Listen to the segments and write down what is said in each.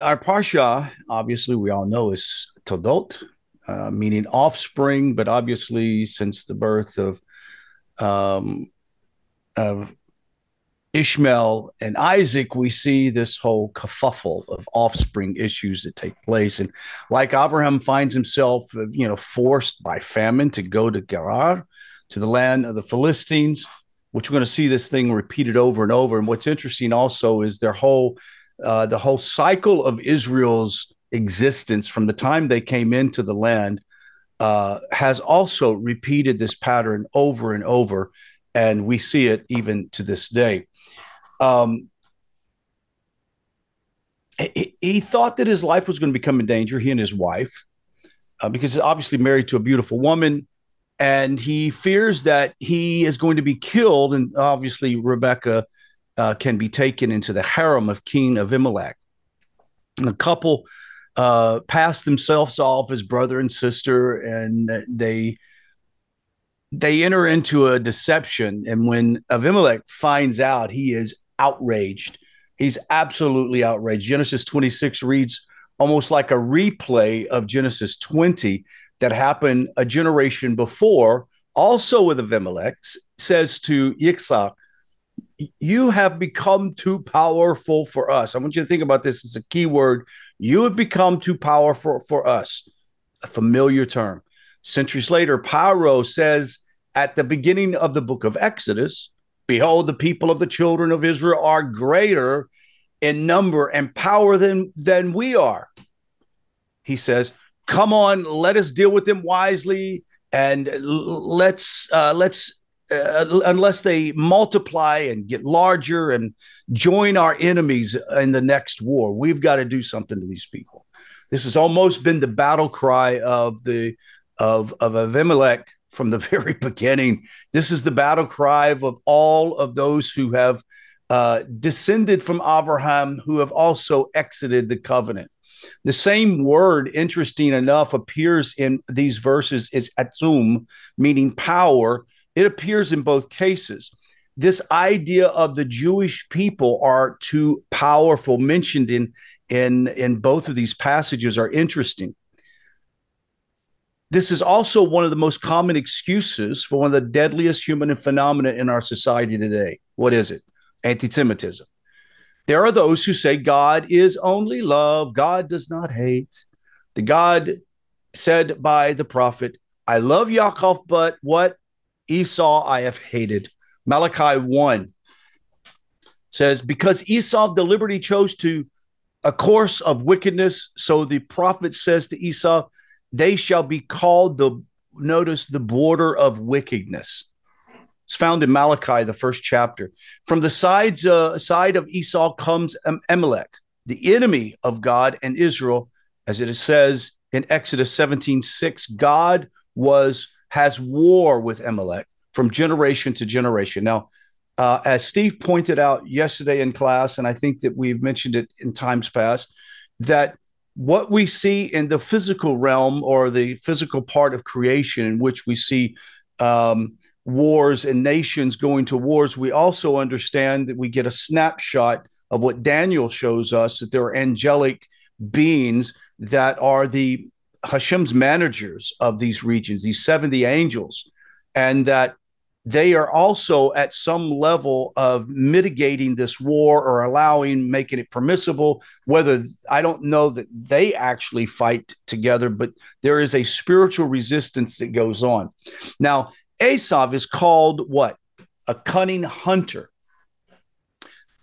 Our Parsha, obviously, we all know is Toldot, uh, meaning offspring, but obviously, since the birth of um, of Ishmael and Isaac, we see this whole kerfuffle of offspring issues that take place. And like Abraham finds himself, you know, forced by famine to go to Gerar, to the land of the Philistines, which we're going to see this thing repeated over and over. And what's interesting also is their whole, uh, the whole cycle of Israel's existence from the time they came into the land uh, has also repeated this pattern over and over. And we see it even to this day. Um, he, he, thought that his life was going to become in danger, he and his wife, uh, because he's obviously married to a beautiful woman. And he fears that he is going to be killed. And obviously, Rebecca uh, can be taken into the harem of King Abimelech. And the couple uh, pass themselves off as brother and sister, and they they enter into a deception. And when Abimelech finds out, he is outraged. He's absolutely outraged. Genesis 26 reads almost like a replay of Genesis 20 that happened a generation before, also with Abimelech, says to Yitzhak, you have become too powerful for us. I want you to think about this. It's a key word. You have become too powerful for us. A familiar term. Centuries later, Pharaoh says at the beginning of the book of Exodus, Behold, the people of the children of Israel are greater in number and power than, than we are. He says, Come on, let us deal with them wisely and let's uh, let's uh, unless they multiply and get larger and join our enemies in the next war we've got to do something to these people this has almost been the battle cry of the of of Abimelech from the very beginning. This is the battle cry of all of those who have uh, descended from Abraham, who have also exited the covenant. The same word, interesting enough, appears in these verses is atzum, meaning power. It appears in both cases. This idea of the Jewish people are too powerful, mentioned in in in both of these passages, are interesting. This is also one of the most common excuses for one of the deadliest human phenomena in our society today. What is it? Anti Semitism. There are those who say God is only love, God does not hate. The God said by the prophet, I love Yaakov, but what? Esau I have hated. Malachi 1 says, Because Esau deliberately chose to a course of wickedness, so the prophet says to Esau, they shall be called the notice the border of wickedness. It's found in Malachi, the first chapter. From the sides uh, side of Esau comes Amalek, the enemy of God and Israel, as it says in Exodus 17, 6, God was has war with Amalek from generation to generation. Now, uh, as Steve pointed out yesterday in class, and I think that we've mentioned it in times past, that what we see in the physical realm or the physical part of creation in which we see um, wars and nations going to wars, we also understand that we get a snapshot of what Daniel shows us that there are angelic beings that are the Hashem's managers of these regions, these 70 angels, and that they are also at some level of mitigating this war or allowing, making it permissible. Whether I don't know that they actually fight together, but there is a spiritual resistance that goes on. Now, Esav is called what? A cunning hunter.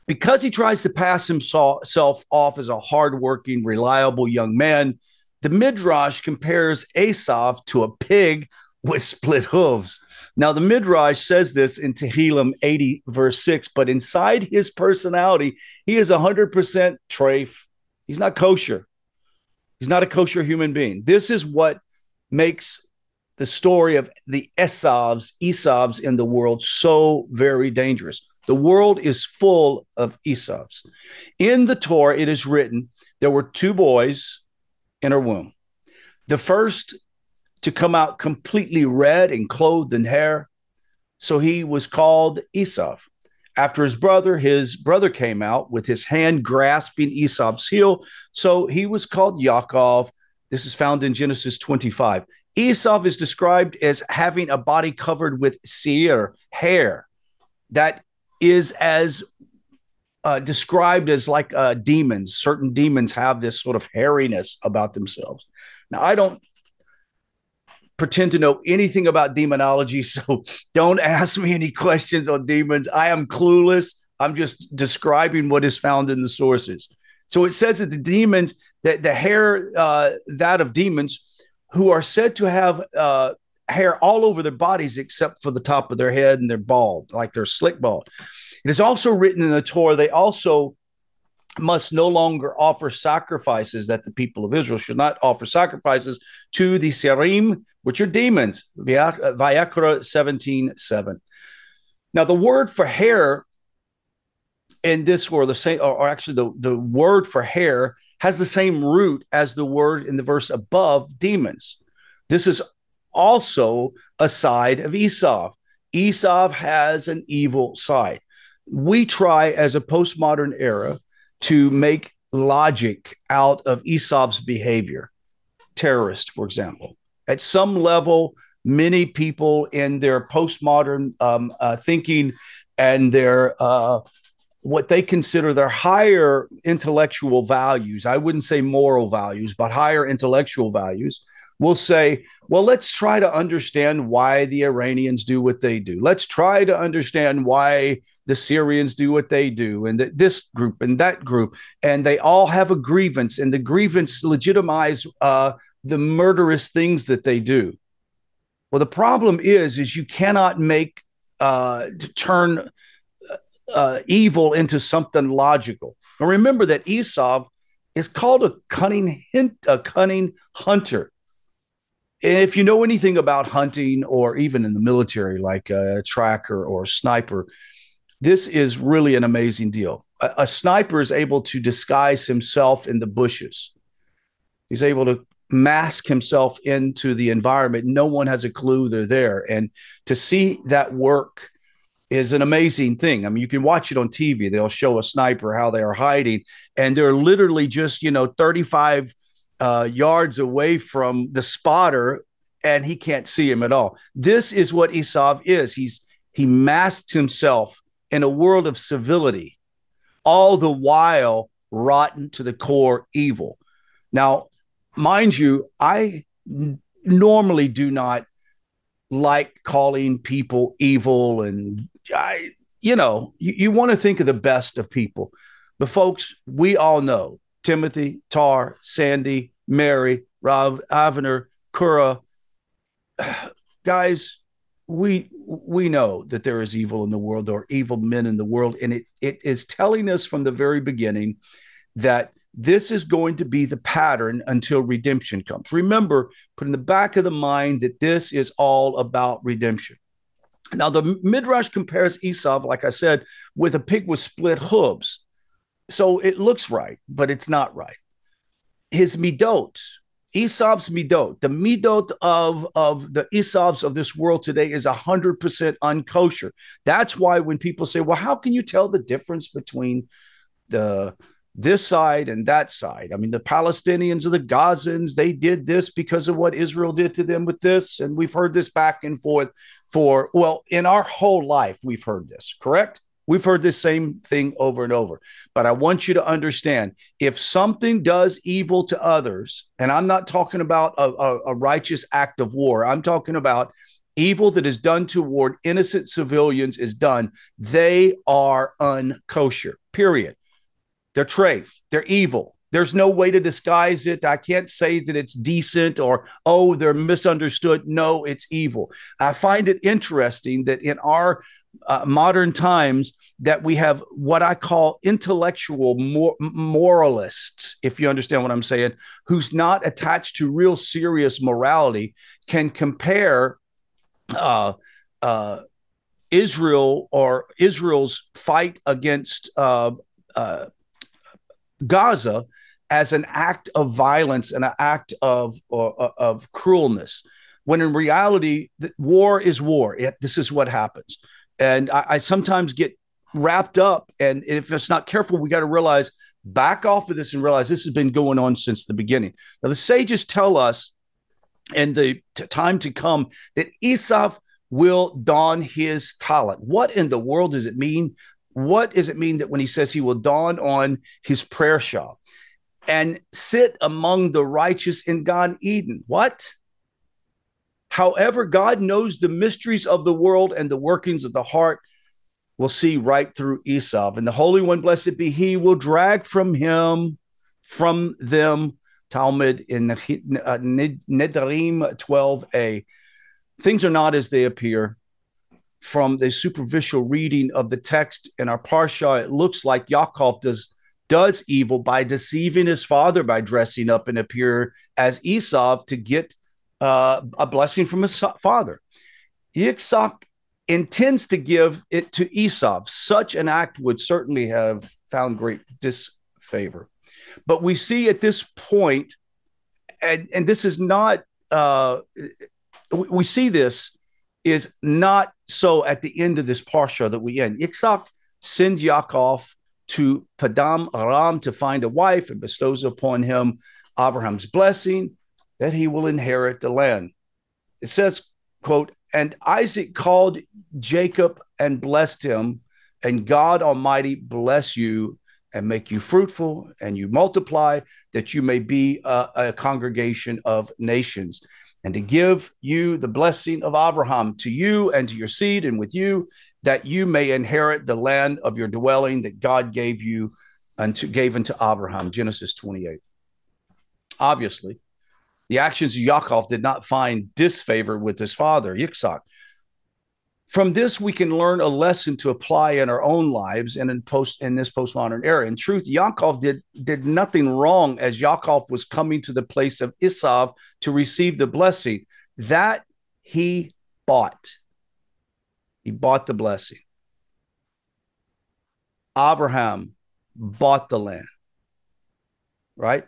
Because he tries to pass himself off as a hardworking, reliable young man, the Midrash compares Esav to a pig with split hooves. Now, the Midrash says this in Tehillim 80, verse 6, but inside his personality, he is 100% treif. He's not kosher. He's not a kosher human being. This is what makes the story of the Esavs, Esavs in the world so very dangerous. The world is full of Esavs. In the Torah, it is written there were two boys in her womb. The first to come out completely red and clothed in hair. So he was called Esau. after his brother, his brother came out with his hand grasping Esau's heel. So he was called Yaakov. This is found in Genesis 25. Esau is described as having a body covered with seir, hair, that is as uh, described as like uh, demons. Certain demons have this sort of hairiness about themselves. Now, I don't pretend to know anything about demonology, so don't ask me any questions on demons. I am clueless. I'm just describing what is found in the sources. So it says that the demons, that the hair, uh, that of demons, who are said to have uh, hair all over their bodies except for the top of their head and they're bald, like they're slick bald. It is also written in the Torah. They also must no longer offer sacrifices that the people of Israel should not offer sacrifices to the Serim, which are demons. Uh, Vayikra 17 7. Now, the word for hair in this, or the same, or actually the, the word for hair has the same root as the word in the verse above, demons. This is also a side of Esau. Esau has an evil side. We try as a postmodern era to make logic out of Esau's behavior. Terrorist, for example. At some level, many people in their postmodern um, uh, thinking and their uh, what they consider their higher intellectual values, I wouldn't say moral values, but higher intellectual values, will say, well, let's try to understand why the Iranians do what they do. Let's try to understand why the Syrians do what they do, and that this group and that group, and they all have a grievance, and the grievance legitimize uh, the murderous things that they do. Well, the problem is, is you cannot make uh, turn uh, evil into something logical. And remember that Esau is called a cunning hint, a cunning hunter if you know anything about hunting or even in the military, like a tracker or a sniper, this is really an amazing deal. A, a, sniper is able to disguise himself in the bushes. He's able to mask himself into the environment. No one has a clue they're there. And to see that work is an amazing thing. I mean, you can watch it on TV. They'll show a sniper how they are hiding, and they're literally just, you know, 35 uh, yards away from the spotter and he can't see him at all. This is what Esau is. He's he masks himself in a world of civility, all the while rotten to the core evil. Now, mind you, I n- normally do not like calling people evil and I you know, you, you want to think of the best of people. But folks, we all know Timothy, Tar, Sandy, Mary, Rav, Avner, Kura, guys, we we know that there is evil in the world or evil men in the world, and it it is telling us from the very beginning that this is going to be the pattern until redemption comes. Remember, put in the back of the mind that this is all about redemption. Now, the Midrash compares Esau, like I said, with a pig with split hooves. So it looks right, but it's not right. His midot, Esau's midot, the midot of, of the Esau's of this world today is 100% unkosher. That's why when people say, well, how can you tell the difference between the this side and that side. I mean, the Palestinians or the Gazans, they did this because of what Israel did to them with this. And we've heard this back and forth for, well, in our whole life, we've heard this, correct? We've heard this same thing over and over. But I want you to understand if something does evil to others, and I'm not talking about a, a, a, righteous act of war, I'm talking about evil that is done toward innocent civilians is done, they are unkosher, period. They're treif, they're evil. There's no way to disguise it. I can't say that it's decent or, oh, they're misunderstood. No, it's evil. I find it interesting that in our uh, modern times that we have what I call intellectual mor- moralists, if you understand what I'm saying, who's not attached to real serious morality, can compare uh, uh, Israel or Israel's fight against uh, uh, Gaza as an act of violence and an act of uh, of cruelness, when in reality, war is war. It, this is what happens, and I, I sometimes get wrapped up. And if it's not careful, we got to realize back off of this and realize this has been going on since the beginning. Now, the sages tell us in the t- time to come that Esau will don his tallit. What in the world does it mean? What does it mean that when he says he will dawn on his prayer shawl and sit among the righteous in Gan Eden? What? However, God knows the mysteries of the world and the workings of the heart will see right through Esau. And the Holy One, blessed be He, will drag from him, from them, Talmud in uh, Nedarim 12a. Things are not as they appear. From the superficial reading of the text in our parsha, it looks like Yaakov does does evil by deceiving his father by dressing up and appear as Esau to get uh, a blessing from his father. Yitzhak intends to give it to Esau. Such an act would certainly have found great disfavor. But we see at this point, and, and this is not, uh, we see this is not so at the end of this parsha that we end. Yitzhak sends Yaakov to Padan Aram to find a wife and bestows upon him Abraham's blessing that he will inherit the land. It says, quote, and Isaac called Jacob and blessed him, and God Almighty bless you and make you fruitful and you multiply, that you may be a, a, congregation of nations, and to give you the blessing of Abraham to you and to your seed and with you, that you may inherit the land of your dwelling that God gave you unto gave unto Abraham. Genesis 28. Obviously, the actions of Yaakov did not find disfavor with his father, Yitzhak. From this, we can learn a lesson to apply in our own lives and in post in this postmodern era. In truth, Yaakov did did nothing wrong as Yaakov was coming to the place of Esau to receive the blessing that he bought. He bought the blessing. Abraham bought the land. Right?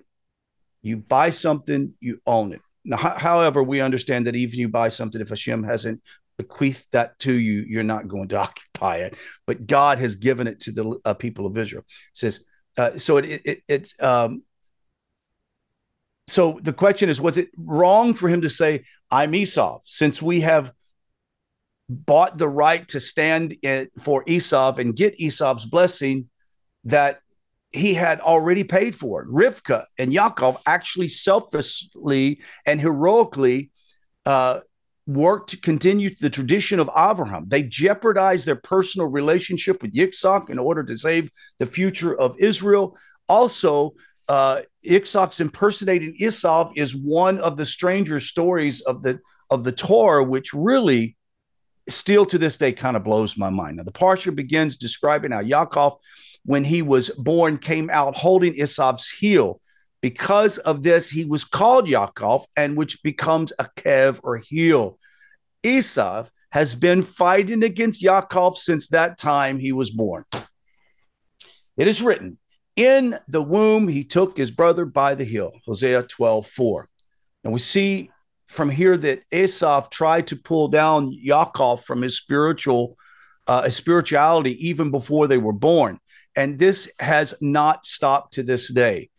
You buy something, you own it. Now, however, we understand that even you buy something, if Hashem hasn't bequeathed that to you, you're not going to occupy it. But God has given it to the uh, people of Israel. It says, uh, so it, it, it um, so the question is, was it wrong for him to say, I'm Esau, since we have bought the right to stand in, for Esau and get Esau's blessing that he had already paid for it. Rivka and Yaakov actually selflessly and heroically uh, worked to continue the tradition of Abraham. They jeopardized their personal relationship with Yitzhak in order to save the future of Israel. Also, uh, Yitzhak's impersonating Esau is one of the stranger stories of the of the Torah, which really still to this day kind of blows my mind. Now, the parsha begins describing how Yaakov when he was born, came out holding Esau's heel. Because of this, he was called Yaakov, and which becomes a kev or heel. Esau has been fighting against Yaakov since that time he was born. It is written, in the womb he took his brother by the heel, Hosea 12, 4. And we see from here that Esau tried to pull down Yaakov from his spiritual uh, his spirituality even before they were born. And this has not stopped to this day.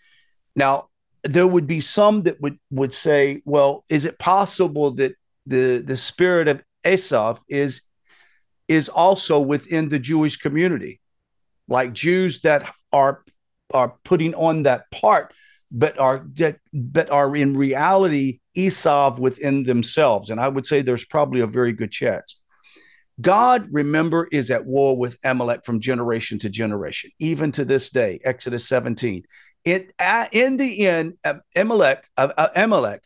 Now, there would be some that would, would say, well, is it possible that the, the spirit of Esau is, is also within the Jewish community? Like Jews that are, are putting on that part, but are, but are in reality Esau within themselves. And I would say there's probably a very good chance. God, remember, is at war with Amalek from generation to generation, even to this day. Exodus 17. It, in the end, Amalek, uh, Amalek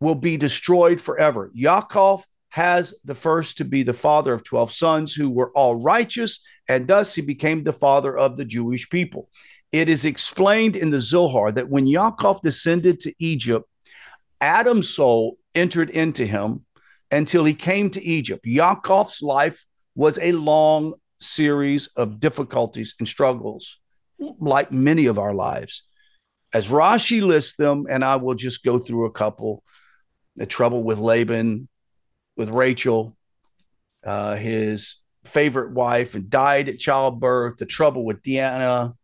will be destroyed forever. Yaakov has the first to be the father of 12 sons who were all righteous, and thus he became the father of the Jewish people. It is explained in the Zohar that when Yaakov descended to Egypt, Adam's soul entered into him until he came to Egypt. Yaakov's life was a long series of difficulties and struggles, like many of our lives. As Rashi lists them, and I will just go through a couple the trouble with Laban, with Rachel, uh, his favorite wife and died at childbirth. The trouble with Dinah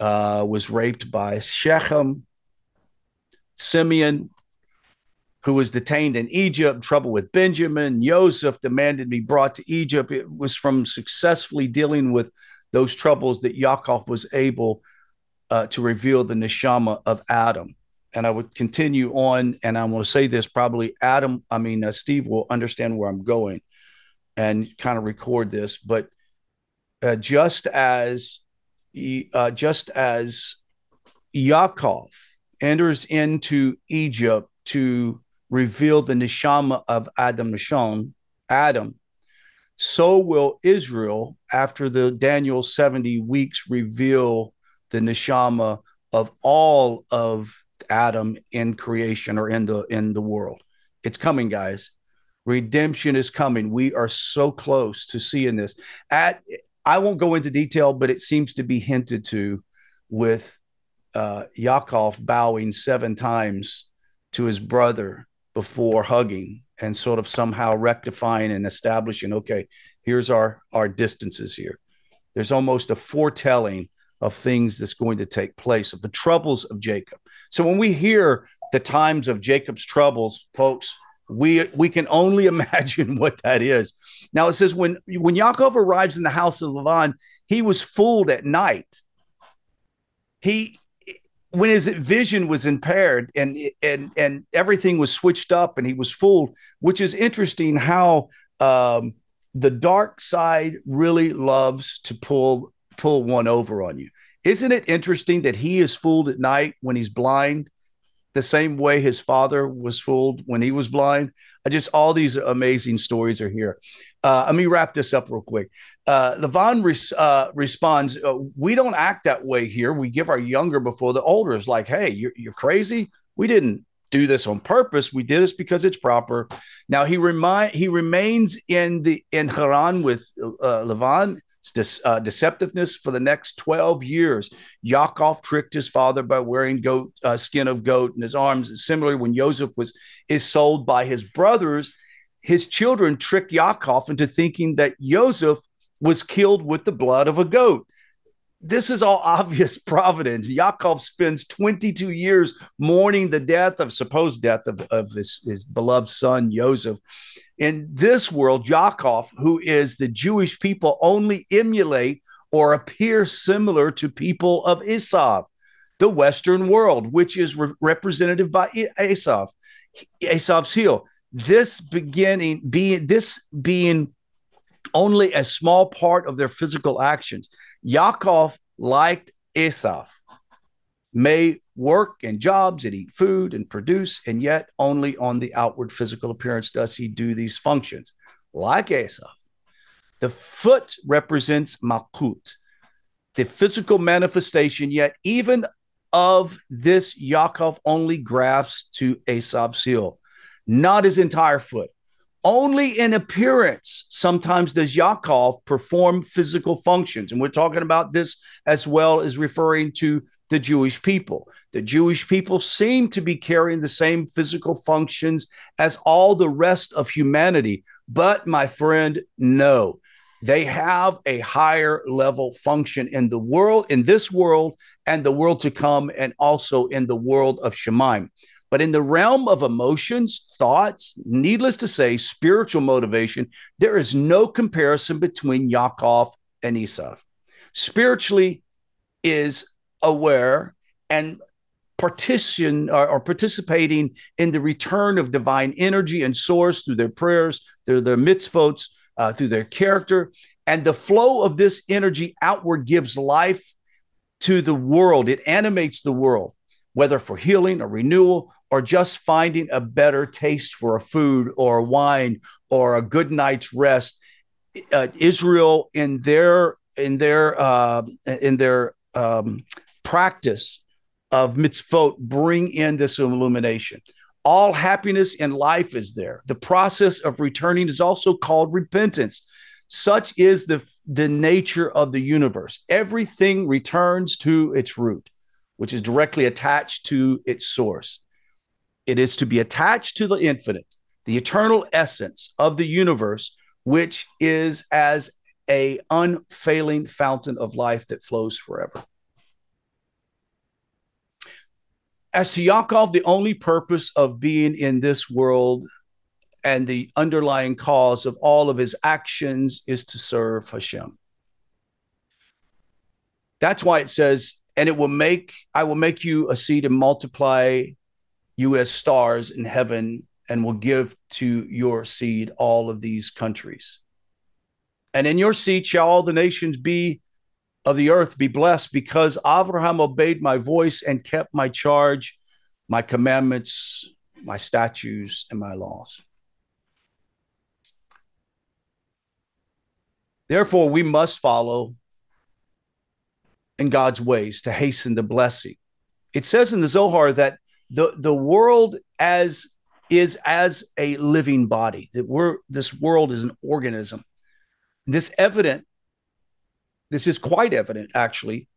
uh, was raped by Shechem. Simeon, who was detained in Egypt, trouble with Benjamin. Joseph demanded be brought to Egypt. It was from successfully dealing with those troubles that Yaakov was able uh, to reveal the neshama of Adam. And I would continue on, and I'm going to say this probably Adam, I mean, uh, Steve will understand where I'm going and kind of record this. But uh, just as uh, just as Yaakov enters into Egypt to reveal the neshama of Adam Nishon, Adam, so will Israel after the Daniel 70 weeks reveal the neshama of all of Adam in creation or in the in the world. It's coming, guys. Redemption is coming. We are so close to seeing this. At I won't go into detail, but it seems to be hinted to with uh, Yaakov bowing seven times to his brother before hugging and sort of somehow rectifying and establishing okay here's our our distances here. There's almost a foretelling of things that's going to take place of the troubles of jacob. So when we hear the times of jacob's troubles folks we we can only imagine what that is. Now it says when when yaakov arrives in the house of lavan he was fooled at night. He when his vision was impaired and and and everything was switched up and he was fooled which is interesting how um, the dark side really loves to pull pull one over on you. Isn't it interesting that he is fooled at night when he's blind the same way his father was fooled when he was blind I just all these amazing stories are here uh, let me wrap this up real quick. Uh, Lavan res- uh, responds, uh, We don't act that way here. We give our younger before the older. It's like, hey, you're, you're crazy. We didn't do this on purpose. We did this because it's proper. Now he remind he remains in the in Haran with uh, Lavan. De- uh, deceptiveness for the next 12 years. Yaakov tricked his father by wearing goat uh, skin of goat in his arms. Similarly, when Joseph was is sold by his brothers, his children tricked Yaakov into thinking that Joseph was killed with the blood of a goat. This is all obvious providence. Yaakov spends 22 years mourning the death of supposed death of, of his, his beloved son Joseph. In this world, Yaakov, who is the Jewish people, only emulate or appear similar to people of Esav, the Western world, which is re- representative by Esav, Esav's heel this beginning being this being only a small part of their physical actions. Yaakov liked Esav, may work and jobs and eat food and produce, and yet only on the outward physical appearance does he do these functions. Like Esav, the foot represents Malkut, the physical manifestation, yet even of this, Yaakov only grasps to Esav's heel not his entire foot. Only in appearance, sometimes does Yaakov perform physical functions. And we're talking about this as well as referring to the Jewish people. The Jewish people seem to be carrying the same physical functions as all the rest of humanity. But, my friend, no. They have a higher level function in the world, in this world, and the world to come, and also in the world of Shemaim. But in the realm of emotions, thoughts, needless to say, spiritual motivation, there is no comparison between Yaakov and Esau. Spiritually is aware and partition or, or, participating in the return of divine energy and source through their prayers, through their mitzvot, uh, through their character. And the flow of this energy outward gives life to the world, it animates the world whether for healing or renewal or just finding a better taste for a food or a wine or a good night's rest. Uh, Israel, in their in their uh, in their um, practice of mitzvot, bring in this illumination. All happiness in life is there. The process of returning is also called repentance. Such is the, the nature of the universe. Everything returns to its root which is directly attached to its source. It is to be attached to the infinite, the eternal essence of the universe, which is as a unfailing fountain of life that flows forever. As to Yaakov, the only purpose of being in this world and the underlying cause of all of his actions is to serve Hashem. That's why it says, and it will make, I will make you a seed and multiply you as stars in heaven and will give to your seed all of these countries. And in your seed shall all the nations be of the earth be blessed because Abraham obeyed my voice and kept my charge, my commandments, my statutes, and my laws. Therefore, we must follow in God's ways to hasten the blessing. It says in the Zohar that the, the world as is as a living body, that we're this world is an organism. This evident, this is quite evident actually,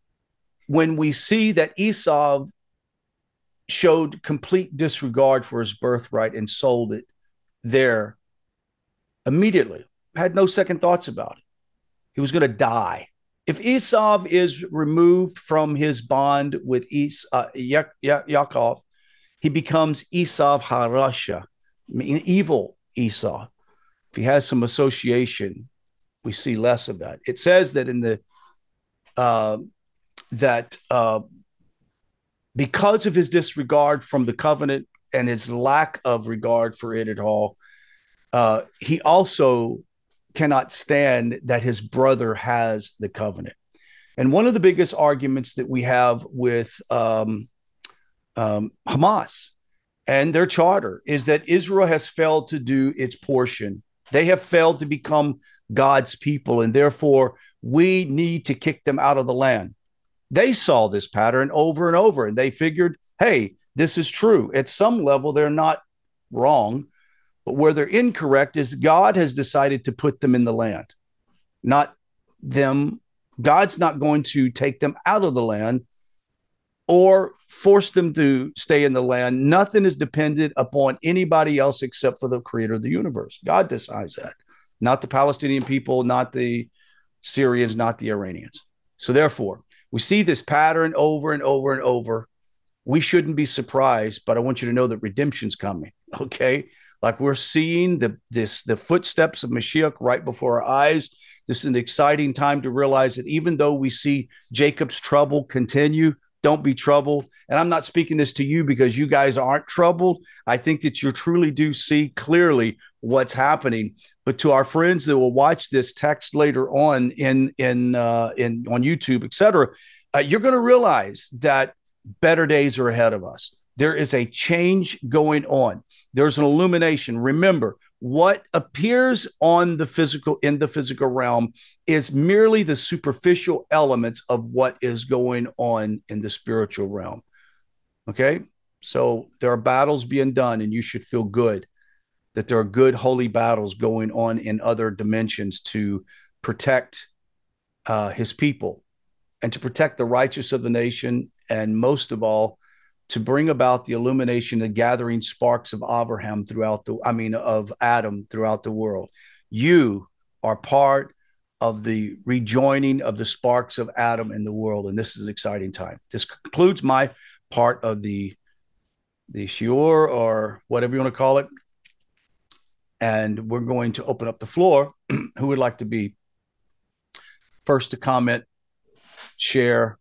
when we see that Esau showed complete disregard for his birthright and sold it there immediately, had no second thoughts about it. He was going to die. If Esau is removed from his bond with es- uh, ya- ya- Yaakov, he becomes Esau Harasha, evil Esau. If he has some association, we see less of that. It says that in the uh, that uh, because of his disregard from the covenant and his lack of regard for it at all, uh, he also cannot stand that his brother has the covenant. And one of the biggest arguments that we have with um, um, Hamas and their charter is that Israel has failed to do its portion. They have failed to become God's people, and therefore we need to kick them out of the land. They saw this pattern over and over, and they figured, hey, this is true. At some level, they're not wrong. But where they're incorrect is God has decided to put them in the land, not them. God's not going to take them out of the land or force them to stay in the land. Nothing is dependent upon anybody else except for the creator of the universe. God decides that, not the Palestinian people, not the Syrians, not the Iranians. So, therefore, we see this pattern over and over and over. We shouldn't be surprised, but I want you to know that redemption's coming. Okay. Like we're seeing the this the footsteps of Mashiach right before our eyes. This is an exciting time to realize that even though we see Jacob's trouble continue, don't be troubled. And I'm not speaking this to you because you guys aren't troubled. I think that you truly do see clearly what's happening. But to our friends that will watch this text later on in in uh, in on YouTube, etc., uh, you're going to realize that better days are ahead of us. There is a change going on. There's an illumination. Remember, what appears on the physical in the physical realm is merely the superficial elements of what is going on in the spiritual realm. Okay? So there are battles being done and you should feel good that there are good holy battles going on in other dimensions to protect uh, his people and to protect the righteous of the nation and most of all to bring about the illumination, the gathering sparks of Abraham throughout the, I mean, of Adam throughout the world. You are part of the rejoining of the sparks of Adam in the world, and this is an exciting time. This concludes my part of the the shiur or whatever you want to call it, and we're going to open up the floor. Who would like to be first to comment, share,